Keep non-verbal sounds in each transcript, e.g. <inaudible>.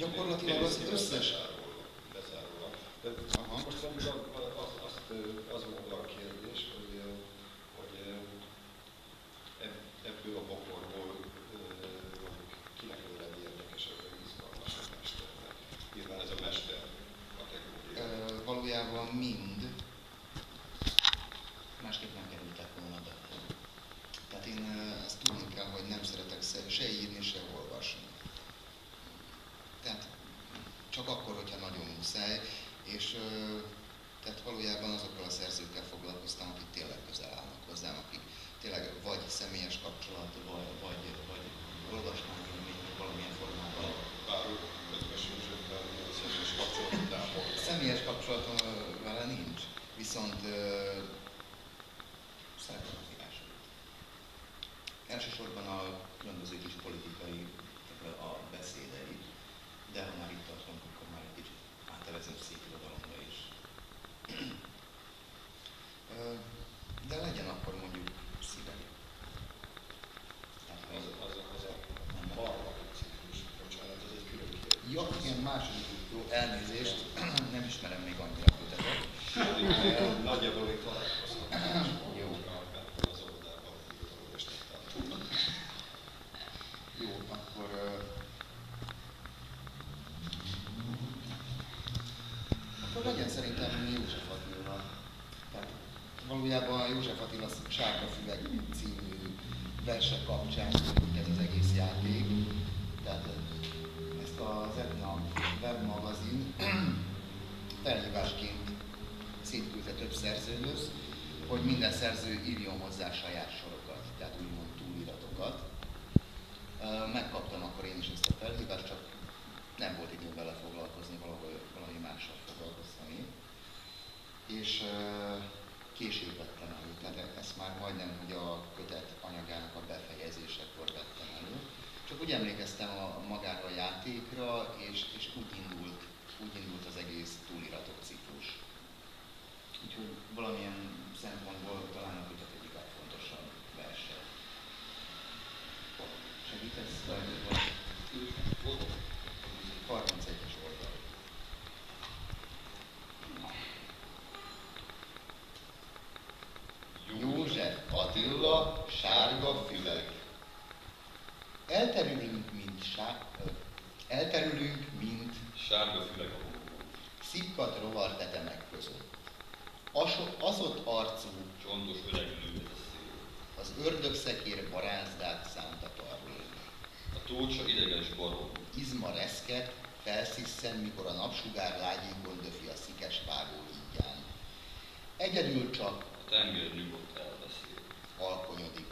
Gyakorlatilag az összes... Bezárólag. De most mondjuk az, azt, az volt a kérdés, hogy, hogy ebből a bokorból kinek lenne legérdekesebb, vagy izgalmasabb mesternek. Nyilván ez a mester kategória. Valójában mind, másképp nem kerültek volna be. Tehát én ezt tudni kell, hogy nem szeretek se írni, se olvasni tehát csak akkor, hogyha nagyon muszáj, és tehát valójában azokkal a szerzőkkel foglalkoztam, akik tényleg közel állnak hozzám, akik tényleg vagy személyes kapcsolat, vagy, vagy, vagy olvasmány élmény, vagy valamilyen formában. Báró, személyes kapcsolatom Személyes kapcsolatom vele nincs, viszont szeretem az írásokat. Elsősorban a különböző kis politikai, a beszédeit, de ha már itt tartunk, kicsit átevezem szép irodalomra is. De legyen akkor mondjuk szívem. Az, az, az a harmadik ciklus, bocsánat, ez egy külön kérdés. Ja, igen, második, jó, elnézést, nem ismerem még annyira kötetet. Nagyjából még találkoztam. akkor legyen szerintem József Attila. Tehát József Attila Sárga Füveg című verse kapcsán ez az egész játék. Tehát ezt az Etna webmagazin <clears throat> felhívásként szétküldte több szerzőhöz, hogy minden szerző írjon hozzá saját sorokat, tehát úgymond túliratokat. Megkaptam akkor én is ezt a felhívást, csak nem volt időm vele foglalkozni, valahol valami mással foglalkoztam én. És később vettem elő, tehát ezt már majdnem hogy a kötet anyagának a befejezésekor vettem elő. Csak úgy emlékeztem a, magára a játékra, és, és úgy, indult, úgy indult az egész túliratok ciklus. Úgyhogy valamilyen szempontból talán a kötet egyik legfontosabb verse. Segítesz? Vagy, Attila, sárga füveg. Elterülünk, mint sá... Elterülünk, mint sárga füveg a Szikkat rovar tetemek között. Azott arcú, csontos öreg az ördögszekér barázdát szánt a tarlók. A tócsa ideges barom. Izma reszket, felsziszen, mikor a napsugár lágyékon döfi a szikes vágó hídján. Egyedül csak a tenger nyugodt elbeszél. Alkonyodik.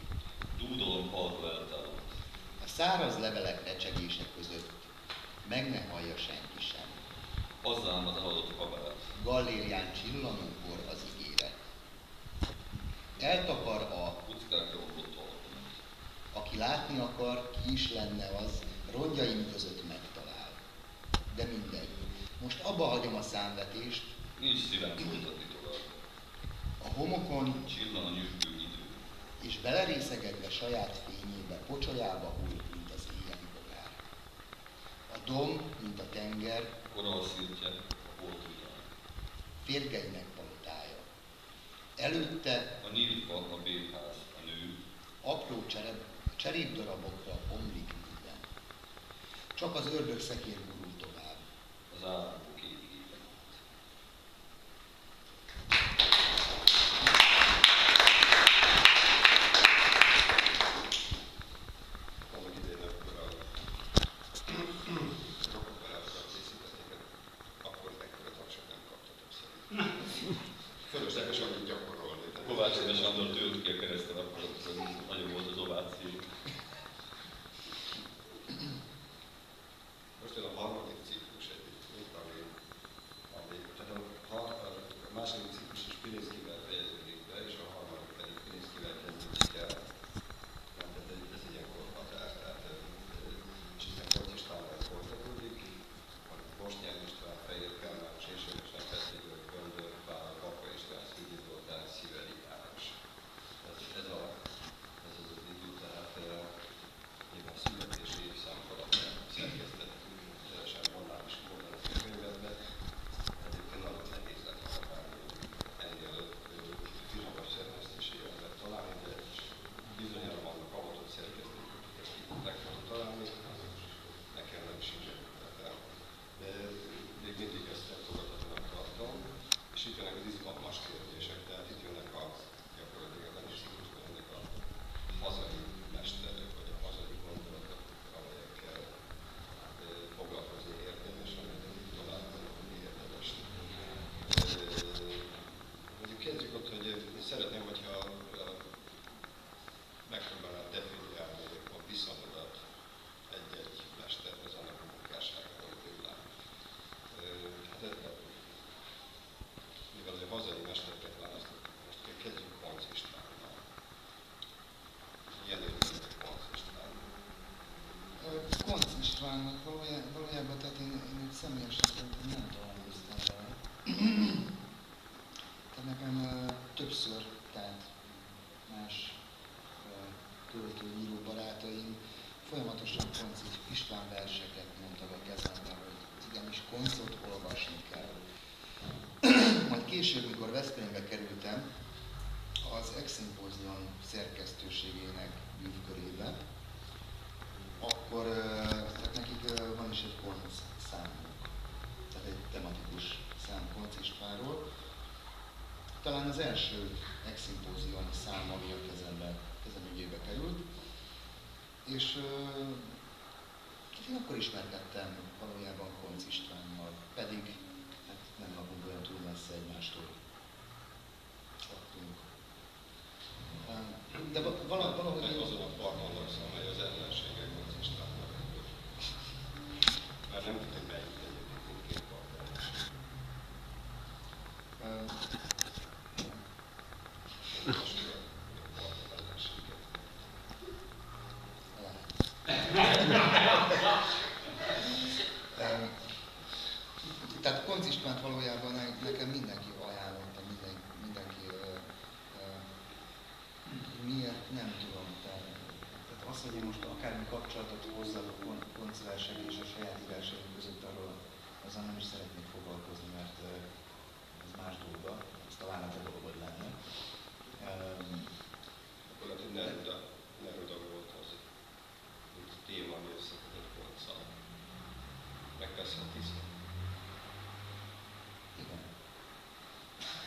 Dúdolom halka eltávolt. A száraz levelek recsegése között meg ne hallja senki sem. Hozzám az eladott kabát. Gallérián csillanókor az ígéret. Eltakar a Kuckákra Aki látni akar, ki is lenne az, ronjaim között megtalál. De mindegy. Most abba hagyom a számvetést. Nincs szívem folytatni tovább. A homokon csillan a idő. És belerészegedve saját fényébe, pocsolyába hull, mint az éjjeli bogár. A dom, mint a tenger, koralszirtje a holtvidám. Férgegynek palotája. Előtte a nilfa, a bérház, a nő, apró cserep, cserépdarabokra omlik minden. Csak az ördög szekér gurul tovább. Az állandó A keresztel, akkor nagyon volt az ováció. Most ez a harmadik ciklus egy mint ami Istvánnak valójában, valójában tehát én, én egy személyesen nem találkoztam vele. tehát nekem uh, többször, tehát más uh, költőíró barátaim folyamatosan Konc István verseket mondtak a kezembe, hogy igenis Koncot olvasni kell. Majd később, mikor Veszprémbe kerültem, az Eximpozion szerkesztőségének bűvkörébe, akkor tehát nekik van is egy konc számunk, tehát egy tematikus szám Konc. Talán az első eximpozion szám, ami a kezembe, kezemügyébe került, és hát én akkor ismerkedtem valójában Konc Istvánnal, pedig hát nem lakunk olyan túl messze egymástól. Laktunk. De valahogy... valahogy azon a parton laksz, amely az ellenségek az Istvánnak. Már nem tudom, melyik egyébként mindkét part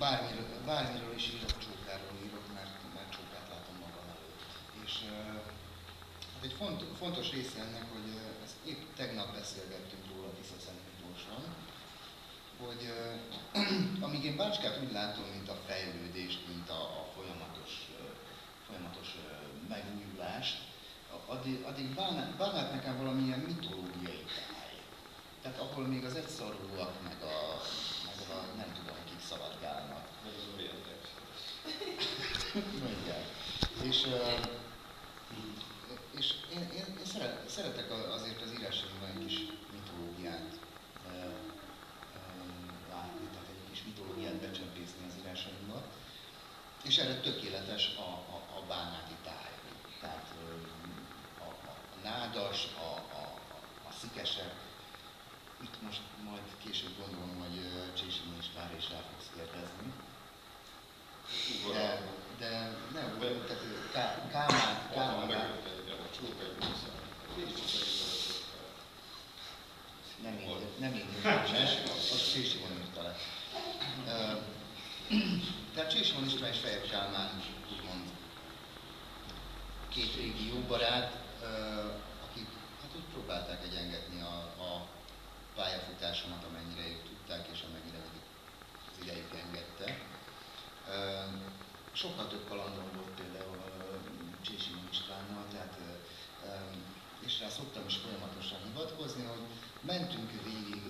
Bármiről, bármiről is írok, csókáról írok, mert, mert csókát látom magam előtt. És hát egy font, fontos része ennek, hogy ezt épp tegnap beszélgettünk róla Tisza Szent Miklóson, hogy <clears throat> amíg én Bácskát úgy látom, mint a fejlődést, mint a, a folyamatos, folyamatos megújulást, addig, addig Bánát, Bánát nekem valamilyen mitológiai táj. Tehát ahol még az egyszarvúak, meg a, meg a nem tudom, szaladgálnak. Meg az Orient Express. Igen. És, és én, én, én szeret, szeretek azért az írásaimban egy kis mitológiát látni, tehát egy kis mitológiát becsempészni az írásaimba. És erre tökéletes a, a, a bánáti táj. Tehát a, a, a nádas, a, a, a szikesek, itt most majd később gondolom, hogy uh, Csési István is rá fogsz kérdezni. De, de nem, tehát Ká, Kálmán, Kálmán Kálmán, megölte a csók egy buszán. Mégiscsak egy nem én, nem le, az Csésimon írta le. Tehát Csésimon István és Fejer Kálmán, úgymond két régi jó barát, akik hát úgy próbálták egyengetni a, a pályafutásomat, amennyire ők tudták, és amennyire az idejük engedte. Sokkal több kalandom volt például Csésimon Istvánnal, tehát és rá szoktam is folyamatosan hivatkozni, hogy mentünk végig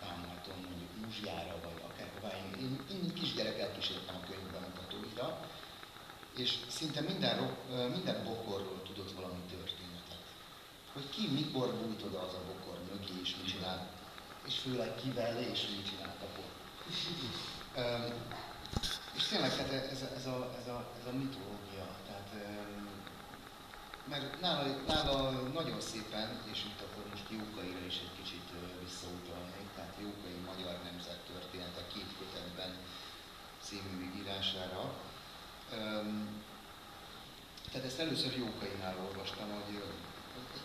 Bánáton, mondjuk Muzsjára, vagy akár hová. Én, én, én mint kisgyerek elkísértem a könyv bemutatóira, és szinte minden, minden bokorról tudott valami történetet. Hogy ki mikor bújt oda az a bokor mögé, és mit csinált, és főleg kivel, és mit csinált akkor. Ö, és tényleg hát ez, ez, a, ez, a, ez a mitológia, tehát öm, mert nála, nála nagyon szépen, és itt akkor most Jókaira is egy kicsit visszautalnék, tehát Jókai Magyar Nemzet története két kötetben című írására. Öm, tehát ezt először Jókainál olvastam, hogy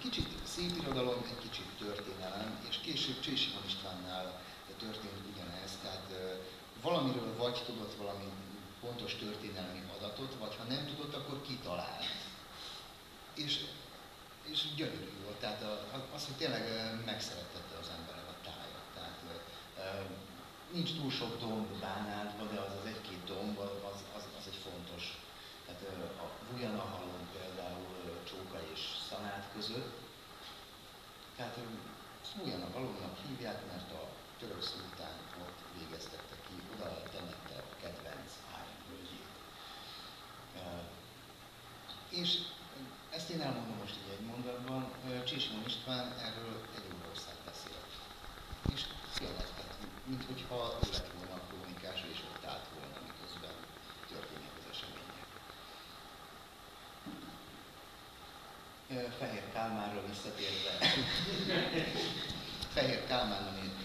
kicsit szép irodalom, egy kicsit történelem, és később Csésimon Istvánnál történt ugyanez, tehát valamiről vagy tudott valami pontos történelmi adatot, vagy ha nem tudott, akkor kitalált. És, és gyönyörű volt, tehát az, hogy tényleg megszerettette az emberek a tájat. Tehát nincs túl sok domb Bánátban, de az az egy-két domb, az, az, az egy fontos. Tehát a Vujana például Csóka és Szanát között. Tehát Vujana halomnak hívják, mert a török szultán ott végeztette ki, oda temette a kedvenc árvölgyét. És ezt én elmondom most egy mondatban, Csismon István erről egy Oroszát beszélt. És tényleg, mint hogyha ő lett volna a krónikás, és ott állt volna, miközben történnek az események. Fehér Kálmánról visszatérve. Fehér Kálmán, amit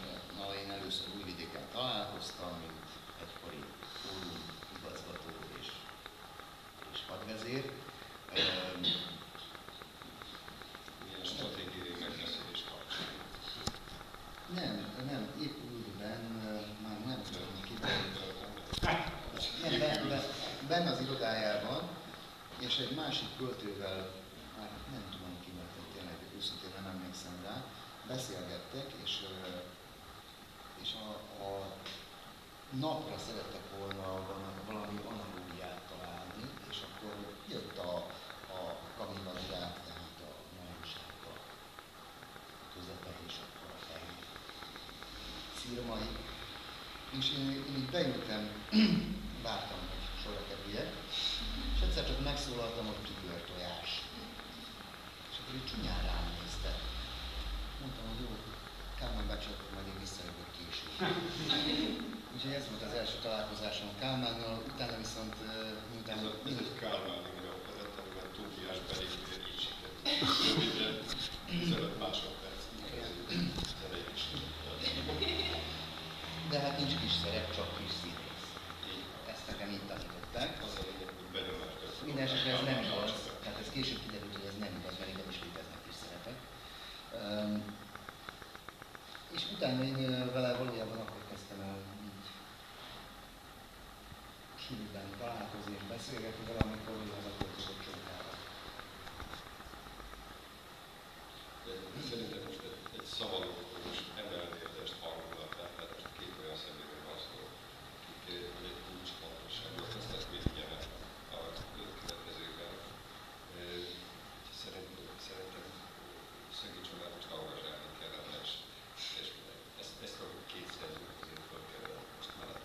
én először Újvidéken találkoztam, mint egykori fórum igazgató és, és hadvezér. Milyen stratégiai megbeszélés kapcsán? Nem, nem, épp Újvidéken már nem tudom ki. Nem, ben, ben, ben az irodájában, és egy másik költővel, már nem tudom ki, mert tényleg őszintén nem emlékszem rá, beszélgettek, és, és a, a napra szerettek volna valami analógiát találni, és akkor jött a, a kamiladják, tehát a nagyosárka közepe, és akkor a fehér szirmai. És én, én így beültem, <clears throat> vártam, hogy sorra kerüljek, és egyszer csak megszólaltam, hogy tükör tojás. És akkor így csúnyán rám néztek mondtam, hogy jó, Kálmán bácsi, akkor majd én visszajövök később. <laughs> Úgyhogy ez volt az első találkozásom Kálmánnal, utána viszont miután... Ez, a, ez egy Kálmán videókazett, amiben Tóbiás pedig így sikerült. 15 másodperc. De hát nincs kis szerep, csak kis színész. Ezt nekem így tanították. Az a lényeg, hogy benyomást Minden esetre ez nem igaz, tehát ez később kiderült, hogy ez nem igaz, mert igenis léteznek kis szerepek. Um, és utána én vele valójában akkor kezdtem el így sűrűbben találkozni és beszélgetni vele, amikor ő hazaköltözött Csókára. Szerintem most egy, egy szavalókor most emelnél ezt hangulatát, tehát most két olyan személyről van szó, akik hogy egy kulcsfontosságú, ezt ezt védjen a következőkben. Szerintem, szerintem szegény család most angazsálni kellene, és, és ezt, ezt a két szerzőt azért fel kellene most már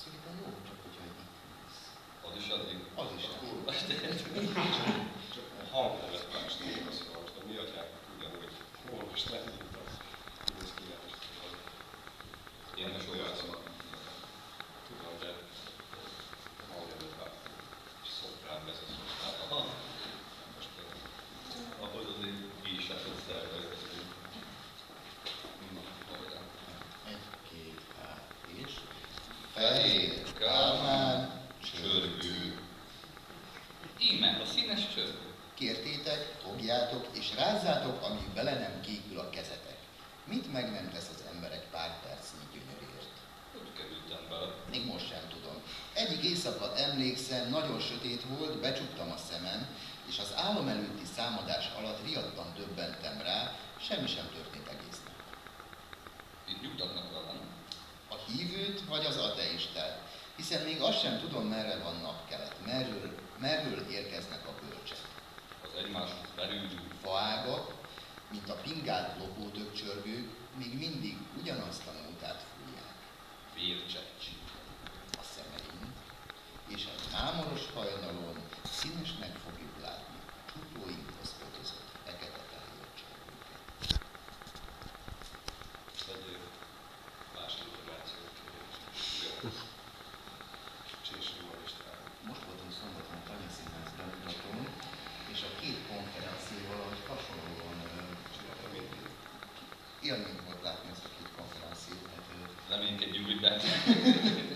Szerintem jó, csak hogyha egy itt lesz. Az is addig. Az is Kurva, Csak a hangnevet más név azt mondom, hogy mi atyáknak ugyanúgy olvasnál, mint a 19 Én is olyan szóval tudom, de a hangnevet már szoprán ez a szoprán. Aha. Most eh, ahhoz azért bírságot szervezünk. Na, hallgál. Egy, két, hát, és Fehér Kálmán csörgő. Íme, a színes csörgő. Kértétek, fogjátok és rázzátok, amíg bele nem kékül a kezetek. Mit meg nem tesz az emberek pár percnyi gyönyörért? Hogy kerültem bele? Még most sem tudom. Egyik éjszaka emlékszem, nagyon sötét volt, becsuktam a szemem, és az álom előtti számadás alatt riadtan döbbentem rá, semmi sem történt egész nap. Itt nyugtatnak vele, nem? A hívőt vagy az ateistát, hiszen még azt sem tudom, merre van napkelet, merről, merről érkeznek a egymáshoz belülő Faágak, mint a pingált lopódögcsörgők, még mindig ugyanazt a nótát fújják. vércsecs. a szemeink, és egy mámoros hajnalon színesnek fogjuk I mean, can you read that? <laughs>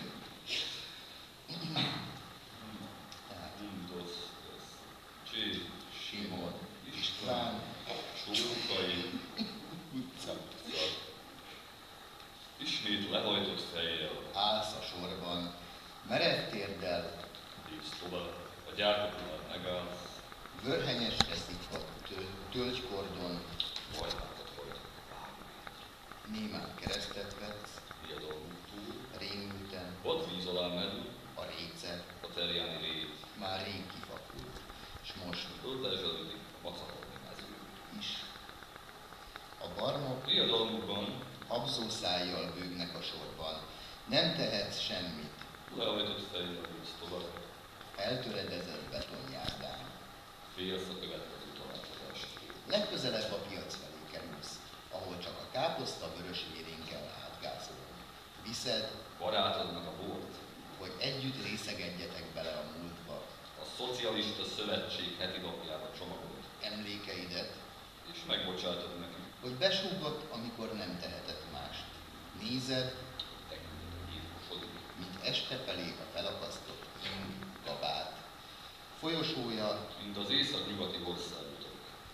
medül, a réce a terjáni rét, már rég kifakult, s most a macakolni mező. is. A barmok Viadalmukban habzó szájjal bőgnek a sorban, nem tehetsz semmit, lehajtott fejjel lépsz tovább, eltöredezett betonjárdán. félsz a következő találkozást. Legközelebb a piac felé kerülsz, ahol csak a káposzta vörös érénkkel átgázol. Viszed, Barátodnak a bort, hogy együtt részegedjetek bele a múltba, a Szocialista Szövetség heti lapjába csomagolt, emlékeidet, és megbocsátod neki, hogy besúgott, amikor nem tehetett mást. Nézed, mint este felé a felakasztott kabát. Folyosója, mint az észak-nyugati országutak.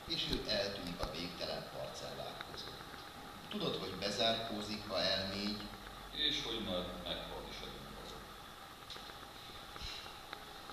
és ő eltűnik a végtelen parcellák között. Tudod, hogy bezárkózik, ha elmégy, És hogy már meghalni sem